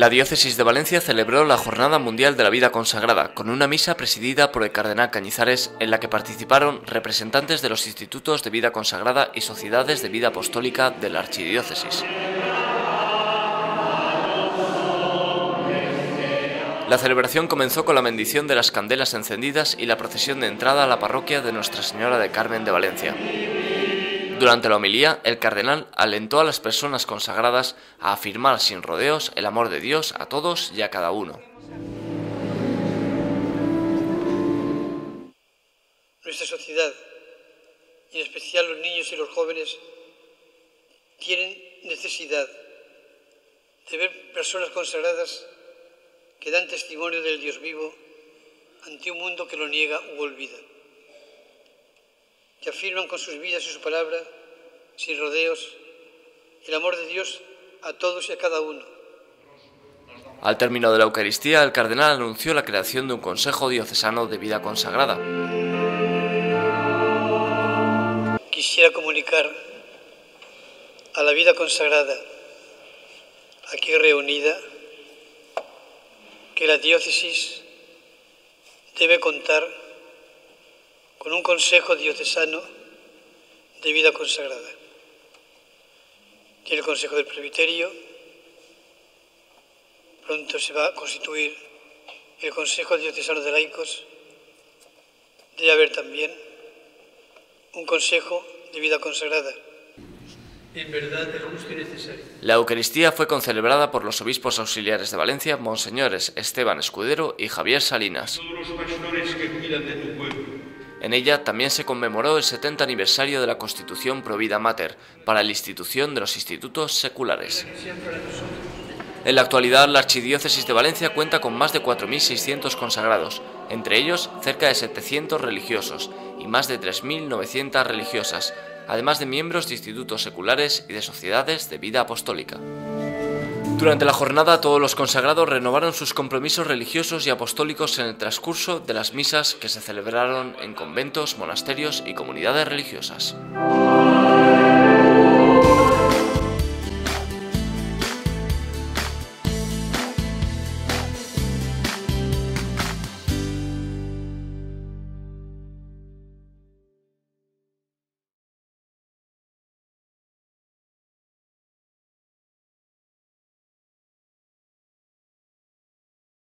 La diócesis de Valencia celebró la Jornada Mundial de la Vida Consagrada con una misa presidida por el cardenal Cañizares en la que participaron representantes de los institutos de vida consagrada y sociedades de vida apostólica de la archidiócesis. La celebración comenzó con la bendición de las candelas encendidas y la procesión de entrada a la parroquia de Nuestra Señora de Carmen de Valencia. Durante la homilía, el cardenal alentó a las personas consagradas a afirmar sin rodeos el amor de Dios a todos y a cada uno. Nuestra sociedad, y en especial los niños y los jóvenes, tienen necesidad de ver personas consagradas que dan testimonio del Dios vivo ante un mundo que lo niega u olvida que afirman con sus vidas y su palabra, sin rodeos, el amor de Dios a todos y a cada uno. Al término de la Eucaristía, el cardenal anunció la creación de un Consejo Diocesano de Vida Consagrada. Quisiera comunicar a la vida consagrada aquí reunida que la diócesis debe contar con un Consejo Diocesano de Vida Consagrada. Tiene el Consejo del Presbiterio, pronto se va a constituir el Consejo Diocesano de Laicos, debe haber también un Consejo de Vida Consagrada. En verdad justo y necesario. La Eucaristía fue concelebrada por los obispos auxiliares de Valencia, monseñores Esteban Escudero y Javier Salinas. Todos los pastores que cuidan de tu pueblo en ella también se conmemoró el 70 aniversario de la Constitución Provida Mater para la institución de los institutos seculares. En la actualidad, la Archidiócesis de Valencia cuenta con más de 4.600 consagrados, entre ellos cerca de 700 religiosos y más de 3.900 religiosas, además de miembros de institutos seculares y de sociedades de vida apostólica. Durante la jornada todos los consagrados renovaron sus compromisos religiosos y apostólicos en el transcurso de las misas que se celebraron en conventos, monasterios y comunidades religiosas.